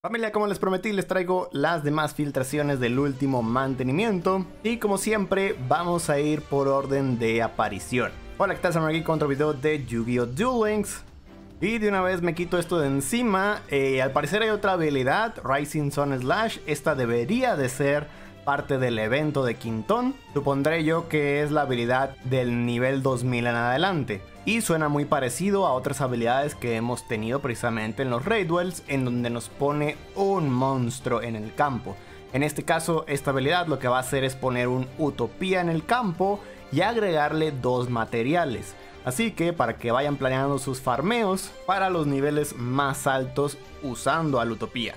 Familia, como les prometí, les traigo las demás filtraciones del último mantenimiento. Y como siempre, vamos a ir por orden de aparición. Hola, ¿qué tal? Estamos aquí con otro video de Yu-Gi-Oh! Duel Links. Y de una vez me quito esto de encima. Eh, al parecer hay otra habilidad, Rising Sun Slash. Esta debería de ser parte del evento de Quintón. Supondré yo que es la habilidad del nivel 2000 en adelante y suena muy parecido a otras habilidades que hemos tenido precisamente en los Raid Duels en donde nos pone un monstruo en el campo. En este caso esta habilidad lo que va a hacer es poner un Utopía en el campo y agregarle dos materiales. Así que para que vayan planeando sus farmeos para los niveles más altos usando al Utopía.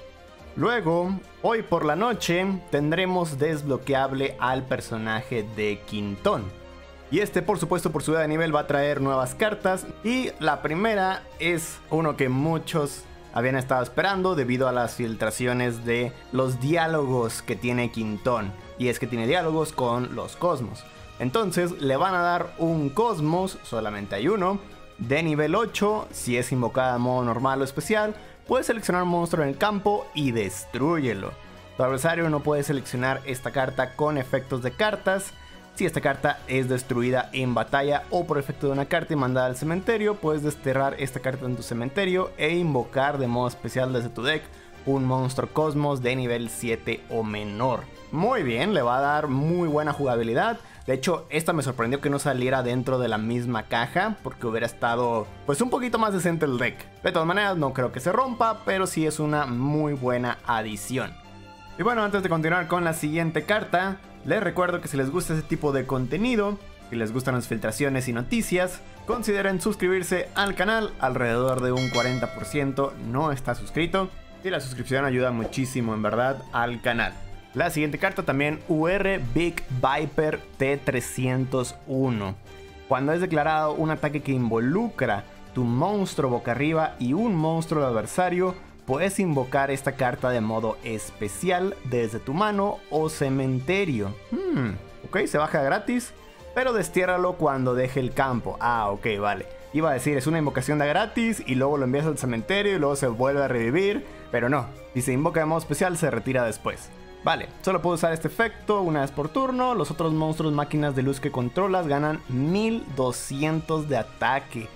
Luego, hoy por la noche, tendremos desbloqueable al personaje de Quintón. Y este, por supuesto, por su edad de nivel va a traer nuevas cartas. Y la primera es uno que muchos habían estado esperando debido a las filtraciones de los diálogos que tiene Quintón. Y es que tiene diálogos con los cosmos. Entonces le van a dar un cosmos, solamente hay uno, de nivel 8. Si es invocada en modo normal o especial, puedes seleccionar un monstruo en el campo y destruyelo. Tu adversario no puede seleccionar esta carta con efectos de cartas si esta carta es destruida en batalla o por efecto de una carta y mandada al cementerio, puedes desterrar esta carta en tu cementerio e invocar de modo especial desde tu deck un monstruo cosmos de nivel 7 o menor. Muy bien, le va a dar muy buena jugabilidad. De hecho, esta me sorprendió que no saliera dentro de la misma caja, porque hubiera estado pues un poquito más decente el deck. De todas maneras, no creo que se rompa, pero sí es una muy buena adición. Y bueno, antes de continuar con la siguiente carta, les recuerdo que si les gusta ese tipo de contenido, si les gustan las filtraciones y noticias, consideren suscribirse al canal, alrededor de un 40% no está suscrito y la suscripción ayuda muchísimo en verdad al canal. La siguiente carta también UR Big Viper T301. Cuando es declarado un ataque que involucra tu monstruo boca arriba y un monstruo adversario, Puedes invocar esta carta de modo especial desde tu mano o cementerio. Hmm, ok, se baja gratis, pero destiérralo cuando deje el campo. Ah, ok, vale. Iba a decir, es una invocación de gratis y luego lo envías al cementerio y luego se vuelve a revivir, pero no. Si se invoca de modo especial, se retira después. Vale, solo puedo usar este efecto una vez por turno. Los otros monstruos máquinas de luz que controlas ganan 1200 de ataque.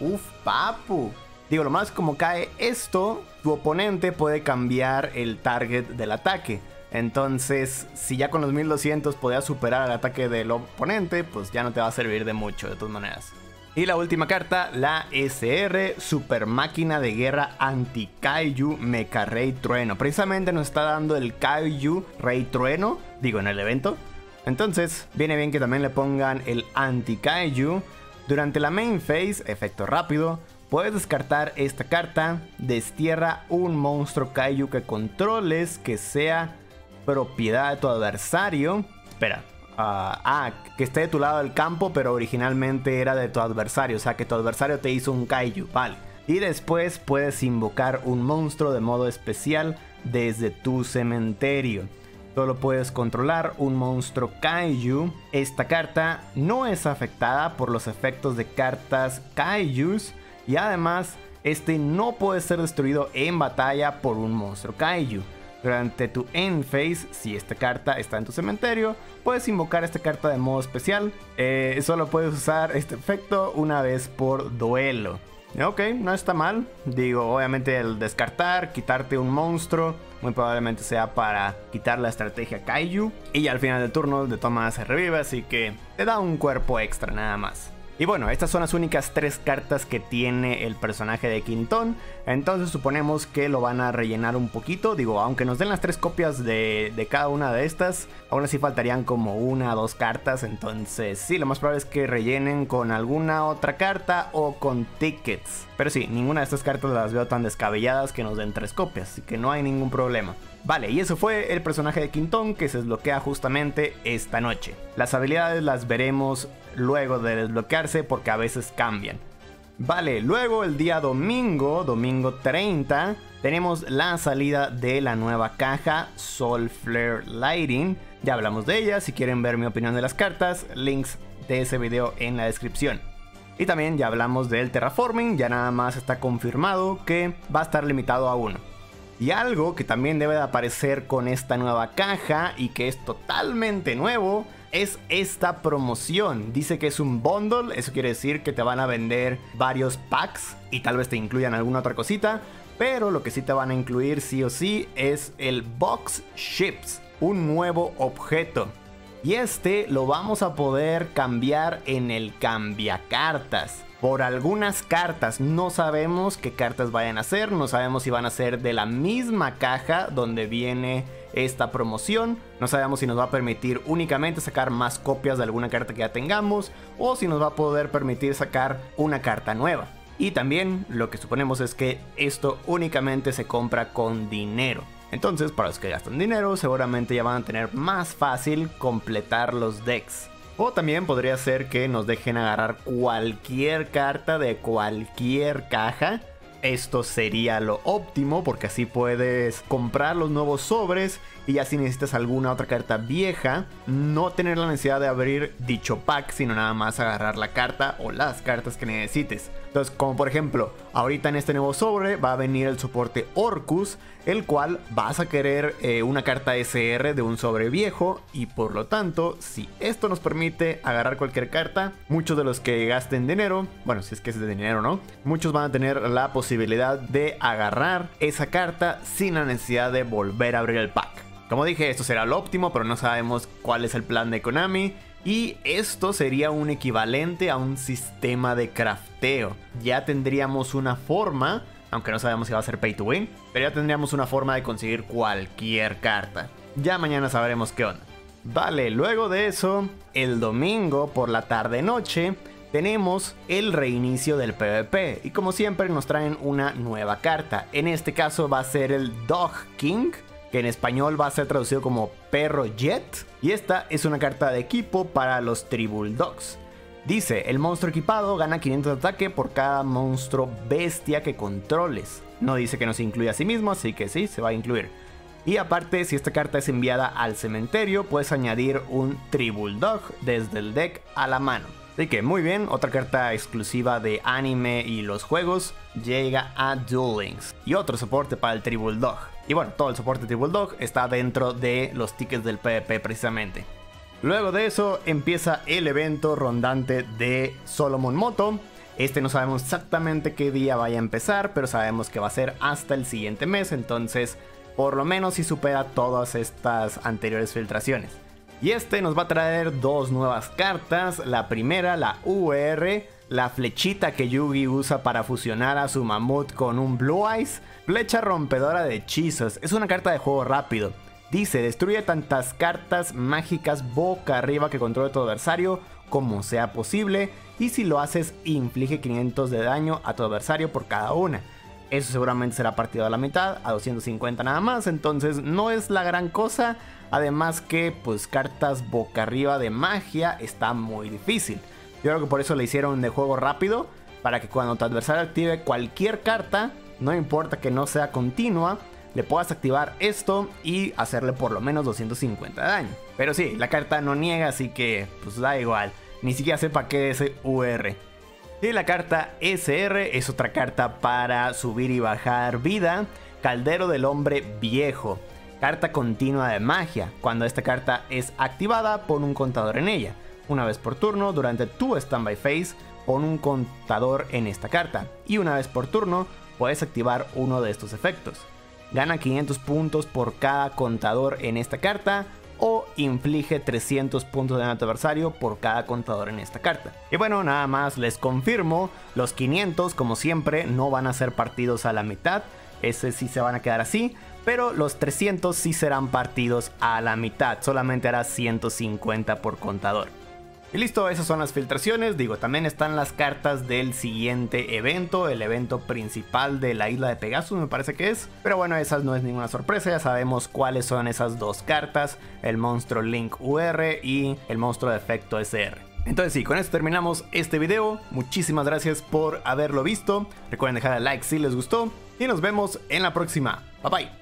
Uf, papu. Digo, lo más como cae esto, tu oponente puede cambiar el target del ataque. Entonces, si ya con los 1200 podías superar el ataque del oponente, pues ya no te va a servir de mucho de todas maneras. Y la última carta, la SR, Super Máquina de Guerra Anti-Kaiju Mecha Rey Trueno. Precisamente nos está dando el Kaiju Rey Trueno, digo en el evento. Entonces, viene bien que también le pongan el Anti-Kaiju. Durante la main phase, efecto rápido, Puedes descartar esta carta, destierra un monstruo Kaiju que controles que sea propiedad de tu adversario. Espera, ah, ah, que esté de tu lado del campo, pero originalmente era de tu adversario, o sea que tu adversario te hizo un Kaiju, vale. Y después puedes invocar un monstruo de modo especial desde tu cementerio. Solo puedes controlar un monstruo Kaiju. Esta carta no es afectada por los efectos de cartas Kaijus y además, este no puede ser destruido en batalla por un monstruo Kaiju. Durante tu end phase, si esta carta está en tu cementerio, puedes invocar esta carta de modo especial. Eh, solo puedes usar este efecto una vez por duelo. Ok, no está mal. Digo, obviamente el descartar, quitarte un monstruo, muy probablemente sea para quitar la estrategia Kaiju. Y al final del turno de tomas se revive, así que te da un cuerpo extra nada más. Y bueno, estas son las únicas tres cartas que tiene el personaje de Quintón. Entonces suponemos que lo van a rellenar un poquito. Digo, aunque nos den las tres copias de, cada una de estas, aún así faltarían como una o dos cartas. Entonces sí, lo más probable es que rellenen con alguna otra carta o con tickets. Pero sí, ninguna de estas cartas las veo tan descabelladas que nos den tres copias. Así que no hay ningún problema. Vale, y eso fue el personaje de Quintón que se desbloquea justamente esta noche. Las habilidades las veremos luego de porque a veces cambian. Vale, luego el día domingo, domingo 30, tenemos la salida de la nueva caja Soul Flare Lighting. Ya hablamos de ella, si quieren ver mi opinión de las cartas, links de ese video en la descripción. Y también ya hablamos del terraforming, ya nada más está confirmado que va a estar limitado a uno. Y algo que también debe de aparecer con esta nueva caja y que es totalmente nuevo es esta promoción. Dice que es un bundle, eso quiere decir que te van a vender varios packs y tal vez te incluyan alguna otra cosita. Pero lo que sí te van a incluir sí o sí es el Box Ships, un nuevo objeto. Y este lo vamos a poder cambiar en el cambiacartas. Por algunas cartas, no sabemos qué cartas vayan a ser, no sabemos si van a ser de la misma caja donde viene esta promoción. No sabemos si nos va a permitir únicamente sacar más copias de alguna carta que ya tengamos o si nos va a poder permitir sacar una carta nueva. Y también lo que suponemos es que esto únicamente se compra con dinero. Entonces, para los que gastan dinero, seguramente ya van a tener más fácil completar los decks. O también podría ser que nos dejen agarrar cualquier carta de cualquier caja. Esto sería lo óptimo porque así puedes comprar los nuevos sobres y ya si necesitas alguna otra carta vieja, no tener la necesidad de abrir dicho pack, sino nada más agarrar la carta o las cartas que necesites. Entonces, como por ejemplo, ahorita en este nuevo sobre va a venir el soporte Orcus, el cual vas a querer eh, una carta SR de un sobre viejo y por lo tanto, si esto nos permite agarrar cualquier carta, muchos de los que gasten dinero, bueno, si es que es de dinero, ¿no? Muchos van a tener la posibilidad de agarrar esa carta sin la necesidad de volver a abrir el pack. Como dije, esto será lo óptimo, pero no sabemos cuál es el plan de Konami. Y esto sería un equivalente a un sistema de crafteo. Ya tendríamos una forma, aunque no sabemos si va a ser pay to win, pero ya tendríamos una forma de conseguir cualquier carta. Ya mañana sabremos qué onda. Vale, luego de eso, el domingo por la tarde noche, tenemos el reinicio del PvP y como siempre nos traen una nueva carta. En este caso va a ser el Dog King que en español va a ser traducido como Perro Jet. Y esta es una carta de equipo para los Tribul Dogs. Dice, el monstruo equipado gana 500 de ataque por cada monstruo bestia que controles. No dice que no se incluya a sí mismo, así que sí, se va a incluir. Y aparte, si esta carta es enviada al cementerio, puedes añadir un Tribul Dog desde el deck a la mano. Así que muy bien, otra carta exclusiva de anime y los juegos llega a Duel Links. Y otro soporte para el Tribul Dog. Y bueno, todo el soporte de Bulldog está dentro de los tickets del PvP precisamente. Luego de eso empieza el evento rondante de Solomon Moto. Este no sabemos exactamente qué día vaya a empezar, pero sabemos que va a ser hasta el siguiente mes, entonces por lo menos si supera todas estas anteriores filtraciones. Y este nos va a traer dos nuevas cartas. La primera, la UR, la flechita que Yugi usa para fusionar a su mamut con un Blue Eyes. Flecha rompedora de hechizos. Es una carta de juego rápido. Dice, destruye tantas cartas mágicas boca arriba que controle tu adversario como sea posible. Y si lo haces, inflige 500 de daño a tu adversario por cada una. Eso seguramente será partido a la mitad, a 250 nada más. Entonces no es la gran cosa. Además que pues cartas boca arriba de magia está muy difícil. Yo creo que por eso le hicieron de juego rápido. Para que cuando tu adversario active cualquier carta, no importa que no sea continua, le puedas activar esto y hacerle por lo menos 250 de daño. Pero sí, la carta no niega, así que pues da igual. Ni siquiera sepa qué es UR. Y la carta SR es otra carta para subir y bajar vida. Caldero del hombre viejo carta continua de magia. Cuando esta carta es activada, pon un contador en ella. Una vez por turno, durante tu standby phase, pon un contador en esta carta. Y una vez por turno, puedes activar uno de estos efectos. Gana 500 puntos por cada contador en esta carta o inflige 300 puntos de daño adversario por cada contador en esta carta. Y bueno, nada más les confirmo, los 500 como siempre no van a ser partidos a la mitad, ese sí se van a quedar así, pero los 300 sí serán partidos a la mitad, solamente hará 150 por contador. Y listo, esas son las filtraciones. Digo, también están las cartas del siguiente evento, el evento principal de la isla de Pegasus, me parece que es. Pero bueno, esas no es ninguna sorpresa, ya sabemos cuáles son esas dos cartas: el monstruo Link UR y el monstruo de efecto SR. Entonces sí, con esto terminamos este video. Muchísimas gracias por haberlo visto. Recuerden dejar el like si les gustó. Y nos vemos en la próxima. Bye bye.